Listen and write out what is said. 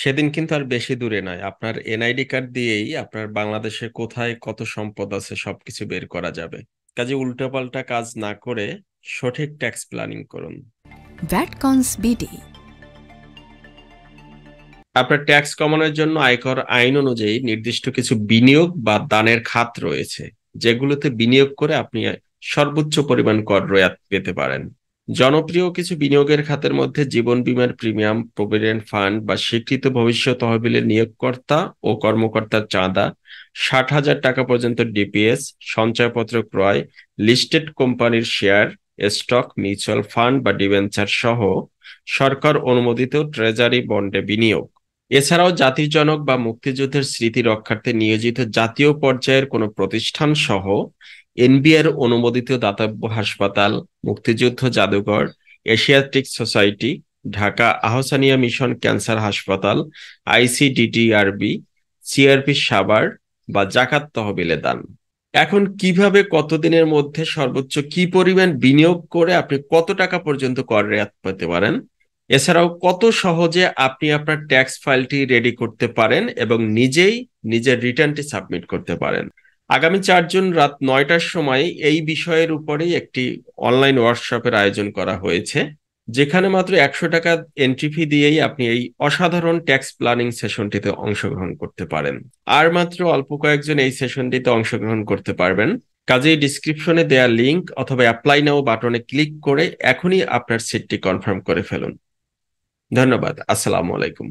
সেদিন কিন্তু আর বেশি দূরে নয়। আপনার এনআইডি কার্ড দিয়েই আপনার বাংলাদেশে কোথায় কত সম্পদ আছে সবকিছু বের করা যাবে। কাজে উল্টোপাল্টা কাজ না করে সঠিক ট্যাক্স প্ল্যানিং করুন। ভ্যাটকনস বিডি আপনার ট্যাক্স কমানোর জন্য আয়কর আইন অনুযায়ী নির্দিষ্ট কিছু বিনিয়োগ বা দানের খাত রয়েছে যেগুলোতে বিনিয়োগ করে আপনি সর্বোচ্চ পরিমাণ কর রেয়াত পেতে পারেন। জনপ্রিয় কিছু বিনিয়োগের খাতের মধ্যে জীবন বীমার প্রিমিয়াম, প্রভিডেন্ট ফান্ড বা স্বীকৃত ভবিষ্যৎ তহবিলের নিয়োগকর্তা ও কর্মকর্তার চাঁদা, ষাট হাজার টাকা পর্যন্ত ডিপিএস, সঞ্চয়পত্র ক্রয়, লিস্টেড কোম্পানির শেয়ার, স্টক, মিউচুয়াল ফান্ড বা ডিভেঞ্চার সহ সরকার অনুমোদিত ট্রেজারি বন্ডে বিনিয়োগ। এছাড়াও জাতির জনক বা মুক্তিযুদ্ধের স্মৃতি রক্ষার্থে নিয়োজিত জাতীয় পর্যায়ের কোনো প্রতিষ্ঠান সহ এনবিআর অনুমোদিত দাতব্য হাসপাতাল, মুক্তিযুদ্ধ জাদুঘর, Asiatic Society, Dhaka Ahsania mission cancer হাসপাতাল আইসিডিডিআরবি সিআরপি সাবার বা জাকাত তহবিলে দান। এখন কীভাবে কতদিনের মধ্যে সর্বোচ্চ কি পরিমাণ বিনিয়োগ করে আপনি কত টাকা পর্যন্ত কর রেয়াত পেতে পারেন? এছাড়াও কত সহজে আপনি আপনার ট্যাক্স ফাইলটি রেডি করতে পারেন এবং নিজেই নিজের রিটার্নটি সাবমিট করতে পারেন? আগামী চারজন রাত নয়টার সময় এই বিষয়ের উপরেই একটি অনলাইন ওয়ার্কশপের আয়োজন করা হয়েছে, যেখানে মাত্র একশো টাকা এন্ট্রি ফি দিয়েই আপনি এই অসাধারণ ট্যাক্স প্ল্যানিং সেশনটিতে অংশগ্রহণ করতে পারেন। আর মাত্র অল্প কয়েকজন এই সেশনটিতে অংশগ্রহণ করতে পারবেন। কাজেই ডিসক্রিপশনে দেয়া লিংক অথবা অ্যাপ্লাই নাও বাটনে ক্লিক করে এখনই আপনার সিটটি কনফার্ম করে ফেলুন। ধন্যবাদ, আসসালামু আলাইকুম।